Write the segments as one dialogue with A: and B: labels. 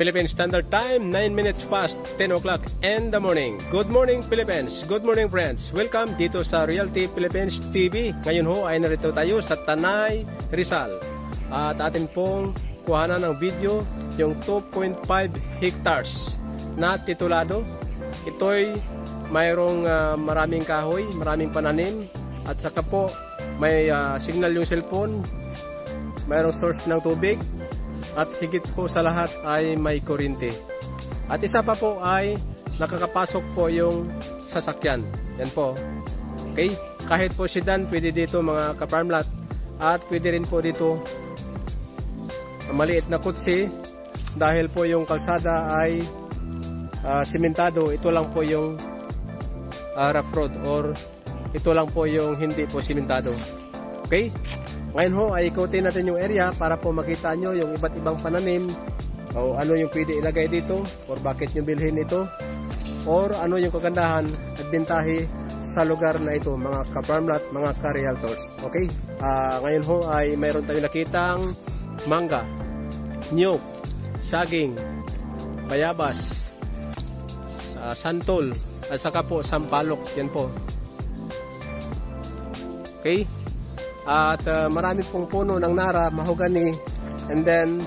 A: Philippine Standard Time, 9 minutes past 10 o'clock in the morning. Good morning Philippines, good morning friends. Welcome dito sa Realty Philippines TV. Ngayon ho ay narito tayo sa Tanay, Rizal. At atin pong kuhanan ng video yung 2.5 hectares na titulado. Ito'y mayroong uh, maraming kahoy, maraming pananim at saka po may uh, signal yung cellphone, mayroong source ng tubig at higit po sa lahat ay may kuryente. At isa pa po ay nakakapasok po yung sasakyan. Yan po. Okay? Kahit po sedan, pwede dito mga kaparmlat. At pwede rin po dito maliit na kutsi dahil po yung kalsada ay uh, simentado. Ito lang po yung uh, rough road or ito lang po yung hindi po simentado. Okay? Ngayon ho ay ikutin natin yung area para po makita nyo yung iba't ibang pananim o ano yung pwede ilagay dito or bakit nyo bilhin ito or ano yung kagandahan at bintahe sa lugar na ito mga ka-farmlat, mga ka-realtors. Okay? Uh, ngayon ho ay mayroon tayong nakitang mangga, nyug, saging, bayabas, uh, santol, at saka po sampalok. Yan po. Okay? At uh, marami pong puno ng nara, mahogany, and then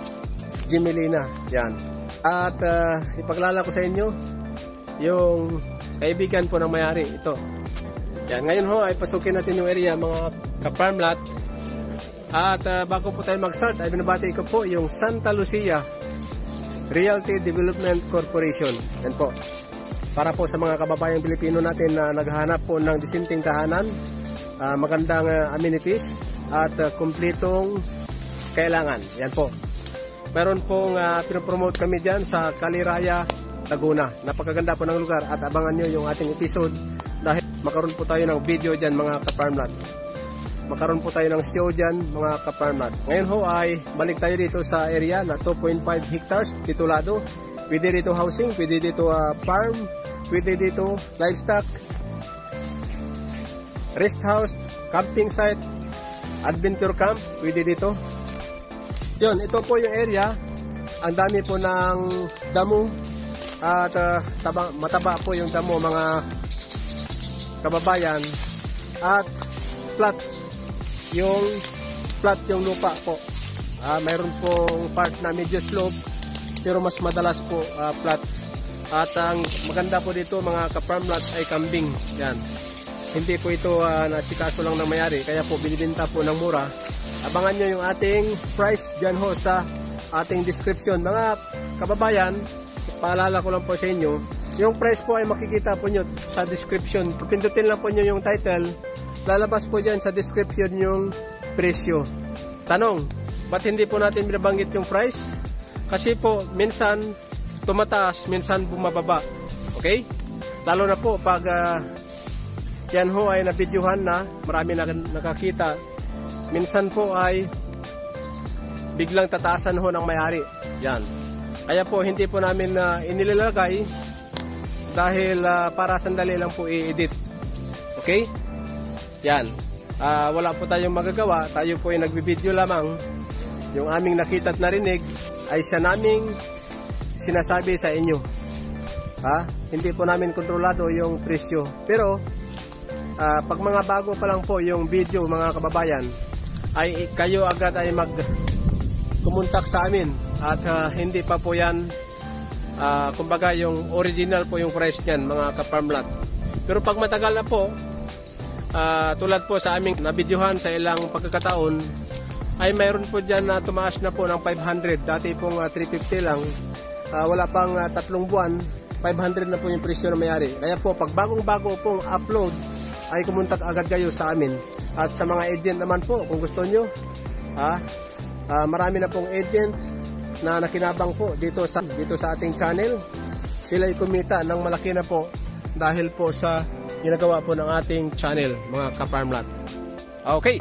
A: Jimelina. Yan. At uh, ipaglala ko sa inyo yung kaibigan po ng mayari. Ito. Yan. Ngayon ho ay pasukin natin yung area mga ka-farmlat. At uh, bago po tayo mag-start ay binabati ko po yung Santa Lucia Realty Development Corporation. Yan po. Para po sa mga kababayang Pilipino natin na naghahanap po ng disinting tahanan uh, magandang uh, amenities at uh, kumpletong kailangan. Yan po. Meron pong uh, pinopromote kami dyan sa Kaliraya, Laguna. Napakaganda po ng lugar at abangan nyo yung ating episode dahil makaroon po tayo ng video dyan mga ka-farmland. Makaroon po tayo ng show dyan mga ka-farmland. Ngayon ho ay balik tayo dito sa area na 2.5 hectares titulado. Pwede dito housing, pwede dito uh, farm, pwede dito livestock, rest house, camping site, adventure camp, pwede dito. Yun, ito po yung area. Ang dami po ng damo at uh, taba, mataba po yung damo mga kababayan at flat yung flat yung lupa po. Uh, mayroon pong part na medyo slope pero mas madalas po uh, flat. At ang maganda po dito mga ka-farmlands ay kambing. Yan. Hindi po ito uh, nasikaso lang ng mayari, kaya po binibenta po ng mura. Abangan nyo yung ating price dyan ho sa ating description. Mga kababayan, paalala ko lang po sa inyo, yung price po ay makikita po nyo sa description. Pindutin lang po nyo yung title, lalabas po dyan sa description yung presyo. Tanong, ba't hindi po natin binabanggit yung price? Kasi po, minsan tumataas, minsan bumababa. Okay? Lalo na po pag uh, yan ho ay nabidyuhan na, marami na nakakita. Minsan po ay biglang tataasan ho ng may-ari. Yan. Kaya po hindi po namin uh, inilalagay dahil uh, para sandali lang po i-edit. Okay? Yan. Uh, wala po tayong magagawa. Tayo po ay nagbibideo lamang. Yung aming nakita at narinig ay siya naming sinasabi sa inyo. Ha? Hindi po namin kontrolado yung presyo. Pero uh, pag mga bago pa lang po yung video mga kababayan ay kayo agad ay mag kumontak sa amin at uh, hindi pa po yan uh, kumbaga yung original po yung price niyan mga kaparmlat. Pero pag matagal na po uh, tulad po sa aming nabidyohan sa ilang pagkakataon ay mayroon po dyan na tumaas na po ng 500 dati pong uh, 350 lang. Uh, wala pang uh, tatlong buwan 500 na po yung presyo na mayari. Kaya po pag bagong bago pong upload ay kumuntak agad kayo sa amin. At sa mga agent naman po, kung gusto nyo, ha, uh, marami na pong agent na nakinabang po dito sa, dito sa ating channel. Sila ay kumita ng malaki na po dahil po sa ginagawa po ng ating channel, mga ka-farmland. Okay.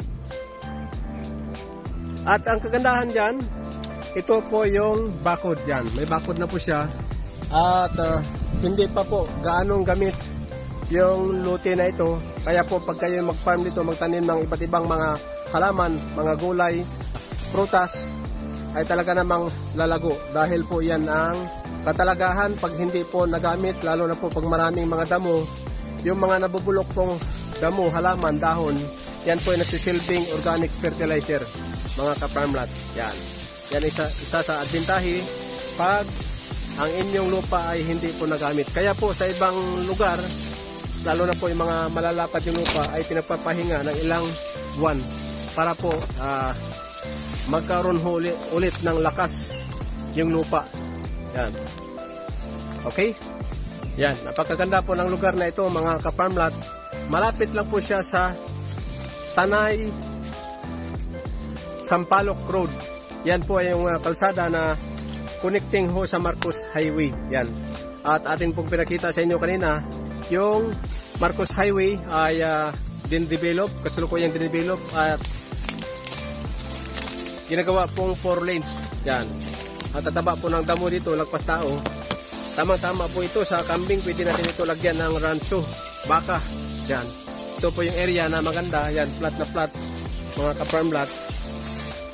A: At ang kagandahan dyan, ito po yung bakod dyan. May bakod na po siya. At uh, hindi pa po gaanong gamit yung luti na ito. Kaya po pag kayo mag-farm dito, magtanim ng iba't ibang mga halaman, mga gulay, prutas, ay talaga namang lalago. Dahil po yan ang katalagahan pag hindi po nagamit lalo na po pag maraming mga damo. Yung mga nabubulok pong damo, halaman, dahon yan po ay nagsisilbing organic fertilizer mga ka-farmlat yan. Yan isa, isa sa advintahe pag ang inyong lupa ay hindi po nagamit. Kaya po sa ibang lugar lalo na po yung mga malalapad yung lupa ay pinagpapahinga ng ilang buwan para po ah, magkaroon huli, ulit ng lakas yung lupa. Yan. Okay? Yan. Napakaganda po ng lugar na ito mga ka-farmlat. Malapit lang po siya sa Tanay Sampaloc Road. Yan po ay yung uh, kalsada na connecting ho sa Marcos Highway. Yan. At atin pong pinakita sa inyo kanina, yung Marcos Highway ay uh, din-develop, kasalukuyang din-develop at ginagawa pong 4 lanes. Yan. At tataba po ng damo dito, lagpas tao. Tama-tama po ito sa kambing, pwede natin ito lagyan ng rancho, baka. Yan. Ito po yung area na maganda. Yan, flat na flat. Mga ka-farm lot.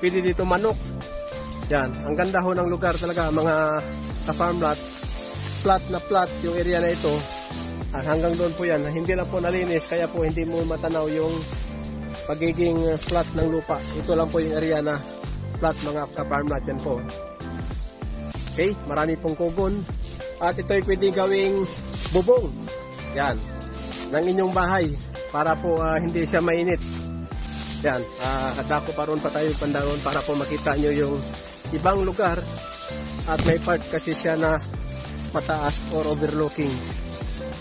A: Pwede dito manok. Yan. Ang ganda ho ng lugar talaga, mga ka-farm lot. Flat na flat yung area na ito. At hanggang doon po yan. Hindi lang po nalinis, kaya po hindi mo matanaw yung pagiging flat ng lupa. Ito lang po yung area na flat mga ka-farm yan po. Okay, marami pong kugon. At ito ay pwede gawing bubong. Yan. Ng inyong bahay para po ah, hindi siya mainit. Yan. Uh, dako pa ron pa tayo pandaron para po makita nyo yung ibang lugar. At may part kasi siya na mataas or overlooking.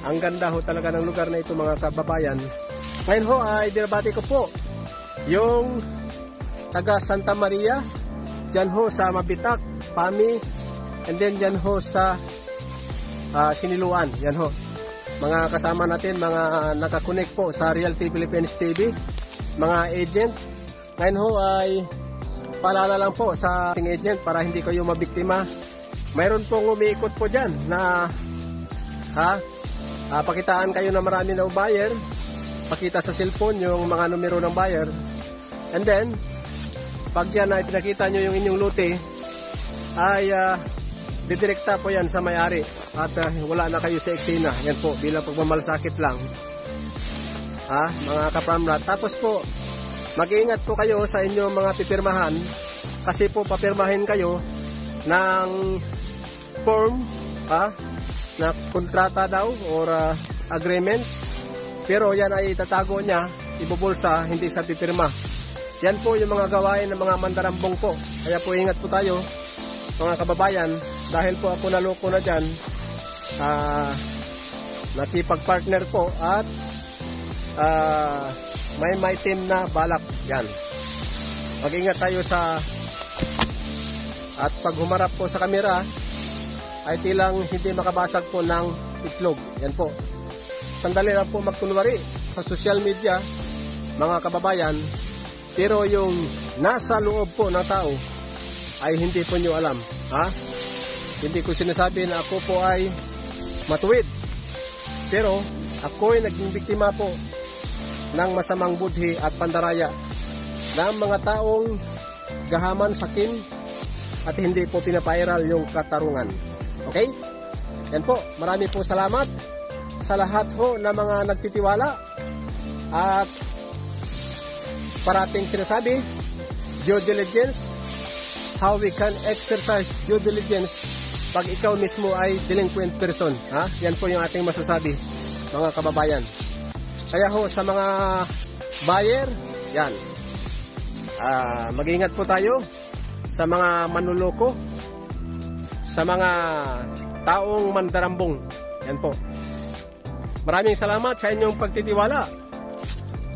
A: Ang ganda ho talaga ng lugar na ito mga kababayan. Ngayon ho ay binabati ko po yung taga Santa Maria, dyan ho sa Mabitak, Pami, and then dyan ho sa ah, Siniluan, yan ho. Mga kasama natin, mga nakakonect po sa Realty Philippines TV, mga agent. Ngayon ho ay paalala lang po sa ating agent para hindi kayo mabiktima. Mayroon pong umiikot po dyan na ha, ah, pakitaan kayo na marami na buyer, pakita sa cellphone yung mga numero ng buyer, and then, pag yan ay pinakita nyo yung inyong lote, ay ah, didirekta po yan sa may-ari at ah, wala na kayo sa eksena. Yan po, bilang pagmamalasakit lang. Ha, mga kapamrat. Tapos po, mag-iingat po kayo sa inyong mga pipirmahan kasi po papirmahin kayo ng form ha, na kontrata daw or ah, agreement. Pero yan ay tatago niya, ibubulsa, hindi sa pipirma. Yan po yung mga gawain ng mga mandarambong po. Kaya po ingat po tayo, mga kababayan, dahil po ako naloko na dyan, ah, nakipag-partner po at ah, may may team na balak. Yan. Mag-ingat tayo sa at pag humarap po sa kamera ay tilang hindi makabasag po ng itlog. Yan po. Sandali lang po magkunwari sa social media, mga kababayan, pero yung nasa loob po ng tao ay hindi po nyo alam. Ha? Hindi ko sinasabi na ako po ay matuwid. Pero ako ay naging biktima po ng masamang budhi at pandaraya ng mga taong gahaman sakin at hindi po pinapairal yung katarungan. Okay? Yan po. Marami po salamat sa lahat ho na mga nagtitiwala at parating sinasabi due diligence how we can exercise due diligence pag ikaw mismo ay delinquent person ha yan po yung ating masasabi mga kababayan kaya ho sa mga buyer yan ah mag-ingat po tayo sa mga manluloko sa mga taong mandarambong yan po maraming salamat sa inyong pagtitiwala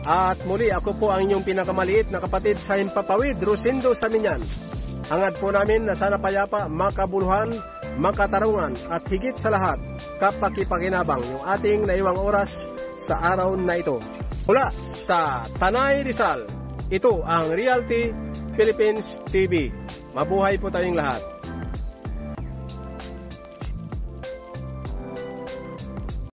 A: at muli, ako po ang inyong pinakamaliit na kapatid sa Himpapawid, Rosindo Saminyan. Hangad po namin na sana payapa, makabuluhan, makatarungan, at higit sa lahat, kapakipakinabang yung ating naiwang oras sa araw na ito. Mula sa Tanay Rizal, ito ang Realty Philippines TV. Mabuhay po tayong lahat.